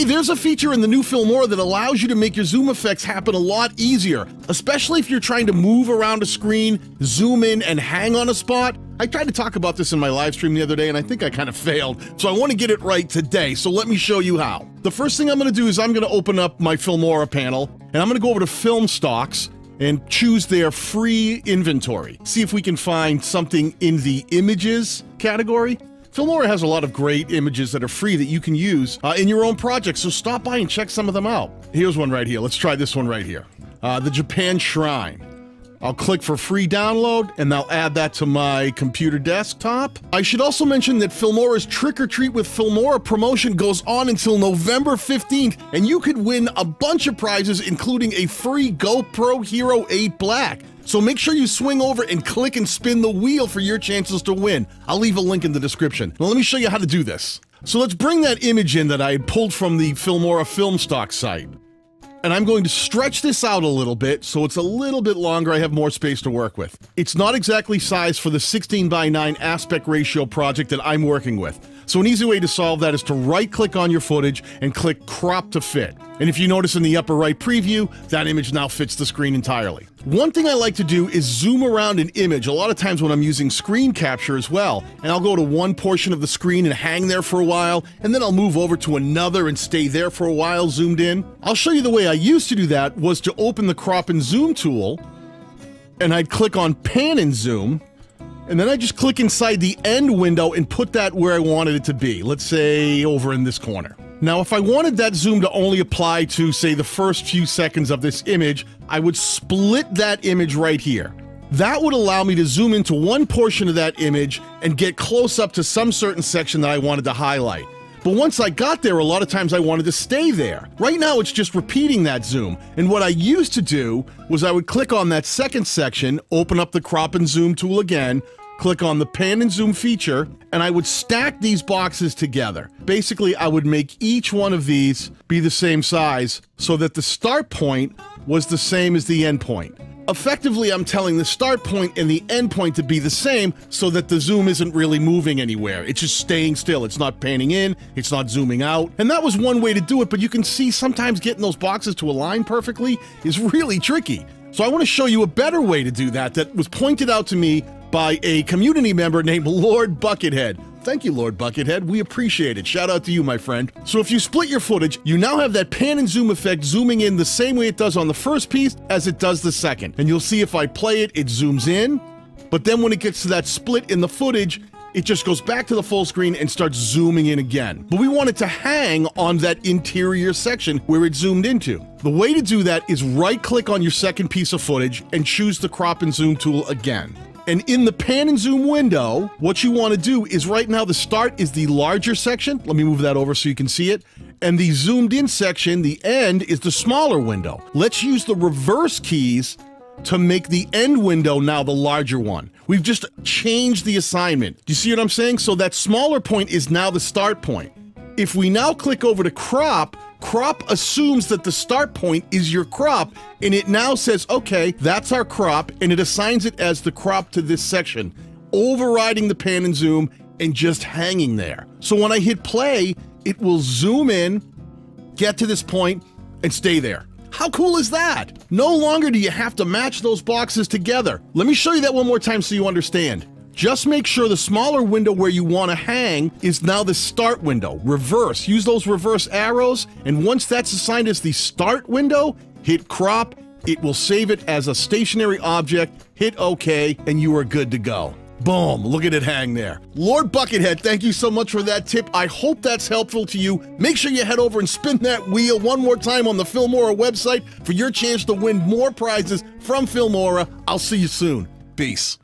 Hey, there's a feature in the new Filmora that allows you to make your zoom effects happen a lot easier, especially if you're trying to move around a screen, zoom in, and hang on a spot. I tried to talk about this in my live stream the other day and I think I kind of failed, so I want to get it right today, so let me show you how. The first thing I'm going to do is I'm going to open up my Filmora panel, and I'm going to go over to Film Stocks, and choose their free inventory. See if we can find something in the images category. Filmora has a lot of great images that are free that you can use uh, in your own projects, so stop by and check some of them out. Here's one right here. Let's try this one right here. Uh, the Japan Shrine. I'll click for free download and I'll add that to my computer desktop. I should also mention that Filmora's Trick or Treat with Filmora promotion goes on until November 15th, and you could win a bunch of prizes, including a free GoPro Hero 8 Black. So make sure you swing over and click and spin the wheel for your chances to win. I'll leave a link in the description. Now let me show you how to do this. So let's bring that image in that I pulled from the Filmora film stock site. And I'm going to stretch this out a little bit so it's a little bit longer. I have more space to work with. It's not exactly size for the 16 by 9 aspect ratio project that I'm working with. So an easy way to solve that is to right click on your footage and click crop to fit. And if you notice in the upper right preview, that image now fits the screen entirely. One thing I like to do is zoom around an image a lot of times when I'm using screen capture as well. And I'll go to one portion of the screen and hang there for a while, and then I'll move over to another and stay there for a while zoomed in. I'll show you the way I used to do that was to open the crop and zoom tool, and I'd click on pan and zoom, and then I just click inside the end window and put that where I wanted it to be. Let's say over in this corner. Now, if I wanted that zoom to only apply to, say, the first few seconds of this image, I would split that image right here. That would allow me to zoom into one portion of that image and get close up to some certain section that I wanted to highlight. But once I got there, a lot of times I wanted to stay there. Right now, it's just repeating that zoom. And what I used to do was I would click on that second section, open up the crop and zoom tool again, click on the pan and zoom feature, and I would stack these boxes together. Basically, I would make each one of these be the same size so that the start point was the same as the end point. Effectively, I'm telling the start point and the end point to be the same so that the zoom isn't really moving anywhere. It's just staying still. It's not panning in, it's not zooming out. And that was one way to do it, but you can see sometimes getting those boxes to align perfectly is really tricky. So I want to show you a better way to do that that was pointed out to me by a community member named Lord Buckethead. Thank you, Lord Buckethead. We appreciate it. Shout out to you, my friend. So if you split your footage, you now have that pan and zoom effect zooming in the same way it does on the first piece as it does the second. And you'll see if I play it, it zooms in. But then when it gets to that split in the footage, it just goes back to the full screen and starts zooming in again. But we want it to hang on that interior section where it zoomed into. The way to do that is right click on your second piece of footage and choose the crop and zoom tool again. And in the pan and zoom window, what you want to do is right now the start is the larger section. Let me move that over so you can see it. And the zoomed in section, the end, is the smaller window. Let's use the reverse keys to make the end window now the larger one. We've just changed the assignment. Do you see what I'm saying? So that smaller point is now the start point. If we now click over to crop, crop assumes that the start point is your crop and it now says, okay, that's our crop and it assigns it as the crop to this section, overriding the pan and zoom and just hanging there. So when I hit play, it will zoom in, get to this point and stay there. How cool is that? No longer do you have to match those boxes together. Let me show you that one more time so you understand. Just make sure the smaller window where you want to hang is now the start window. Reverse. Use those reverse arrows. And once that's assigned as the start window, hit crop. It will save it as a stationary object. Hit OK, and you are good to go. Boom, look at it hang there. Lord Buckethead, thank you so much for that tip. I hope that's helpful to you. Make sure you head over and spin that wheel one more time on the Filmora website for your chance to win more prizes from Filmora. I'll see you soon. Peace.